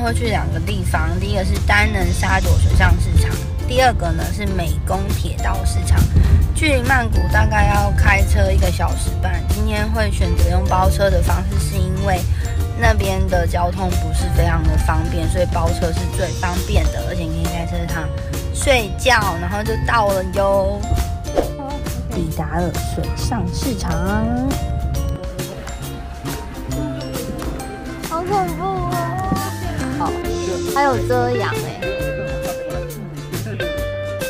会去两个地方，第一个是丹能沙朵水上市场，第二个呢是美工铁道市场。距离曼谷大概要开车一个小时半。今天会选择用包车的方式，是因为那边的交通不是非常的方便，所以包车是最方便的，而且可以在车上睡觉，然后就到了哟。抵达了水上市场，好恐怖哦！好，还有遮阳哎，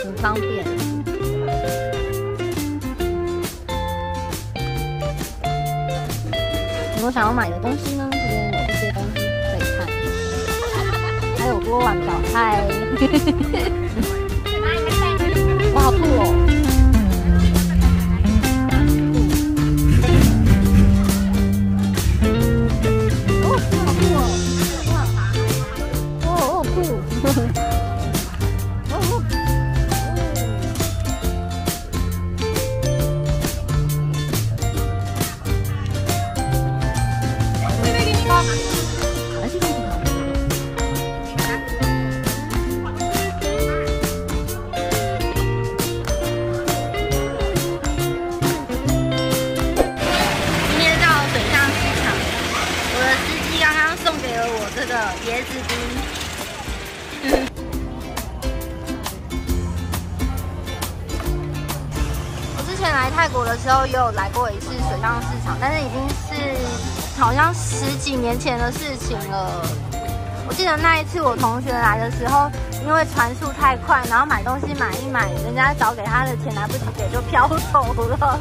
很方便。有没有想要买的东西呢？这边有一些东西可以看，还有锅碗瓢菜。今天到水上市场，我的司机刚刚送给了我这个椰子冰。我之前来泰国的时候也有来过一次水上市场，但是已经是。好像十几年前的事情了。我记得那一次我同学来的时候，因为传速太快，然后买东西买一买，人家找给他的钱来不及给，就飘走了。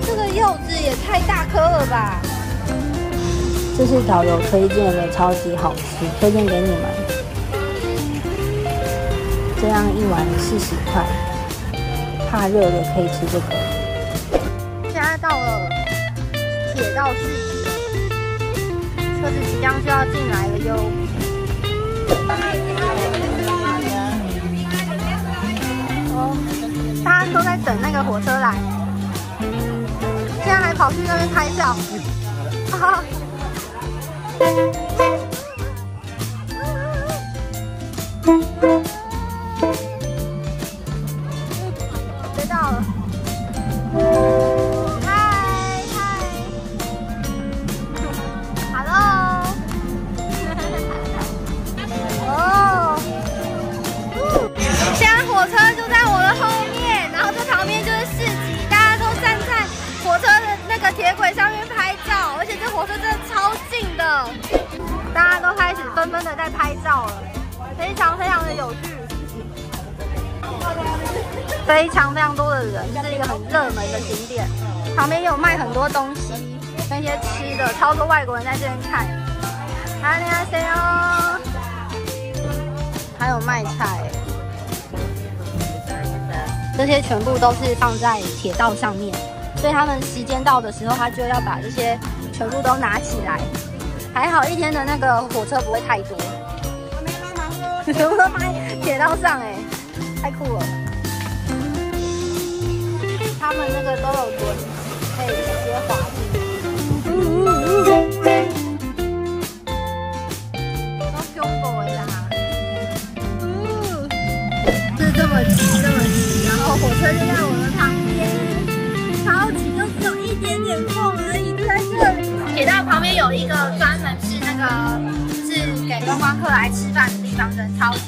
这个柚子也太大颗了吧！这是导游推荐的，超级好吃，推荐给你们。这样一碗四十块，怕热的可以吃这个。现在到了铁道市，车子即将就要进来了哟。哦，大家都在等那个火车来。现在还跑去那边拍照，哈 Thank you. 大家都开始纷纷的在拍照了，非常非常的有趣，非常非常多的人，是一个很热门的景点，旁边有卖很多东西，那些吃的，超多外国人在这边看，哈尼阿塞哦，还有卖菜，这些全部都是放在铁道上面。所以他们时间到的时候，他就要把这些全部都拿起来。还好一天的那个火车不会太多。全部都拍铁道上哎，太酷了。他们那个都有轮，可以直接滑进。都胸部为啥？是这么挤，这么挤，然后火车就在我旁边有一个专门是那个是给观光客来吃饭的地方，真的超级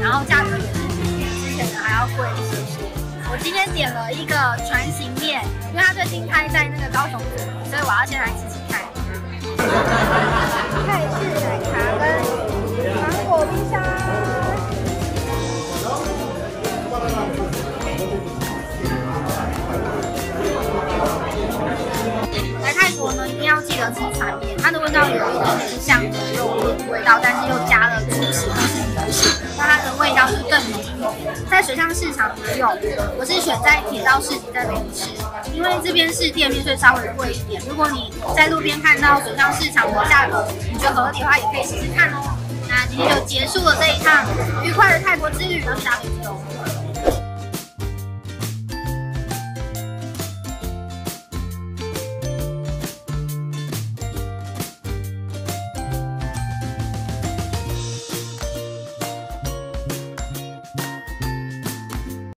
然后价格也是比之前的还要贵一些。我今天点了一个船形面，因为它最近开在那个高雄，所以我要先来吃吃看。它的味道有一点点像牛肉的味道，但是又加了猪血或是鱼血，那它的味道是更浓。郁。在水上市场不用，我是选在铁道市集这边吃，因为这边是店面，所以稍微贵一点。如果你在路边看到水上市场的价格，你觉得合理的话，也可以试试看哦。那今天就结束了这一趟愉快的泰国之旅，要去哪里去喽？